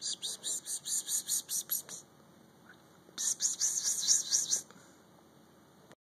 Psst, psst.